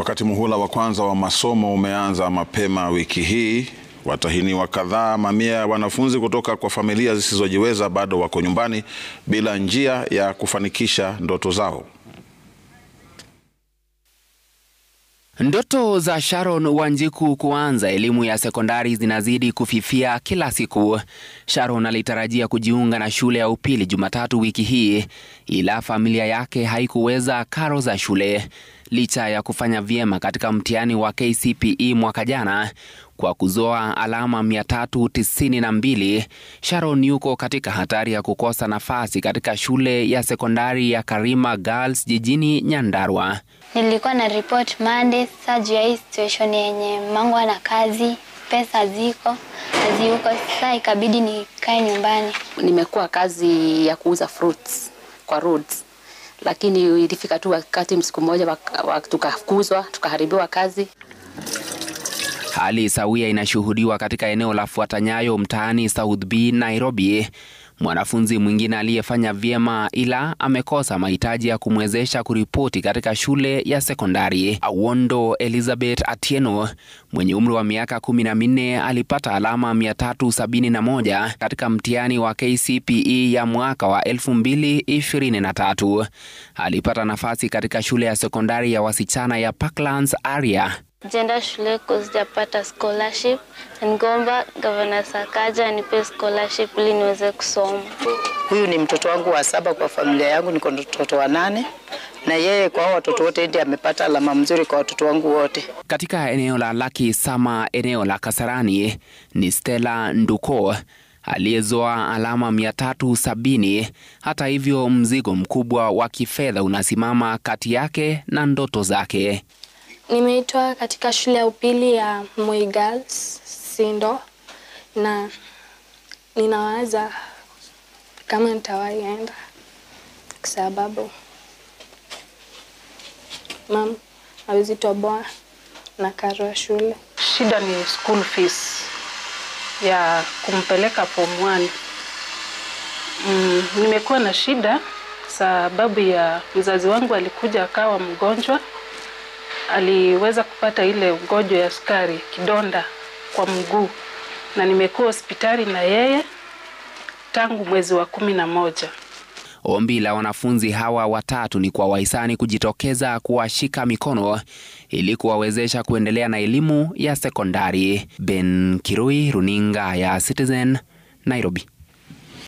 Wakati muhula wa kwanza wa masomo umeanza mapema wiki hii, watahiniwa kadhaa, mamia ya wanafunzi kutoka kwa familia zisizojiweza bado wako nyumbani bila njia ya kufanikisha ndoto zao. Ndoto za Sharon Wanjiku kuanza elimu ya sekondari zinazidi kufifia kila siku. Sharon alitarajia kujiunga na shule ya upili Jumatatu wiki hii, ila familia yake haikuweza karo za shule. Licha ya kufanya vyema katika mtihani wa KCPE mwaka jana kwa kuzoa alama 392, Sharon yuko katika hatari ya kukosa nafasi katika shule ya sekondari ya Karima Girls jijini Nyandarua. Nilikuwa na report Monday, sasa juu ya hii situation yenye mangwa na kazi, pesa ziko haziuko, sasa ikabidi nikae nyumbani. Nimekuwa kazi ya kuuza fruits kwa roads, lakini ilifika tu wakati msiku mmoja tukafukuzwa, tukaharibiwa kazi. Hali sawia inashuhudiwa katika eneo la Fuatanyayo mtaani South B, Nairobi. Mwanafunzi mwingine aliyefanya vyema ila amekosa mahitaji ya kumwezesha kuripoti katika shule ya sekondari. Awondo Elizabeth Atieno mwenye umri wa miaka kumi na minne alipata alama 371 katika mtihani wa KCPE ya mwaka wa 2023. Alipata nafasi katika shule ya sekondari ya wasichana ya Parklands area. Jenda shule sijapata scholarship, Ngomba Gavana Sakaja anipe scholarship ili niweze kusoma. Huyu ni mtoto wangu wa saba kwa familia yangu, niko mtoto wa nane na yeye kwa hao watoto wote ndiye amepata alama mzuri kwa watoto wangu wote. Katika eneo la Laki Sama, eneo la Kasarani, ni Stella Nduko aliyezoa alama 370. Hata hivyo, mzigo mkubwa wa kifedha unasimama kati yake na ndoto zake. Nimeitwa katika shule ya upili ya Moi Girls Sindo, na ninawaza kama nitawaienda kwa sababu mam hawezi toboa na karo ya shule. Shida ni school fees ya kumpeleka form 1. Mm, nimekuwa na shida sababu ya mzazi wangu alikuja akawa mgonjwa aliweza kupata ile ugonjwa ya sukari, kidonda kwa mguu, na nimekuwa hospitali na yeye tangu mwezi wa kumi na moja. Ombi la wanafunzi hawa watatu ni kwa wahisani kujitokeza kuwashika mikono ili kuwawezesha kuendelea na elimu ya sekondari. Ben Kirui, runinga ya Citizen, Nairobi.